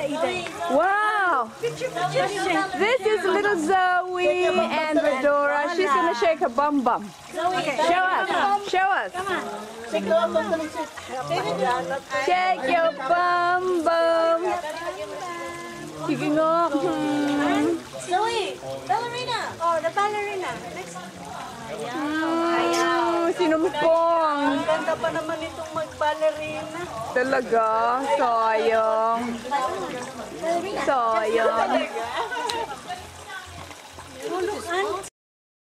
Wow! This is little Zoe and Rhodora. She's gonna shake her bum bum. Show us. Show us. Shake your bum bum. Sige nga. Hmm. Zoe, ballerina. Oh, the ballerina. Next. Hmm, Sinumpong. Ganda pa naman itong mag-ballerina. Talaga. Sayang. Sayang. Luluan.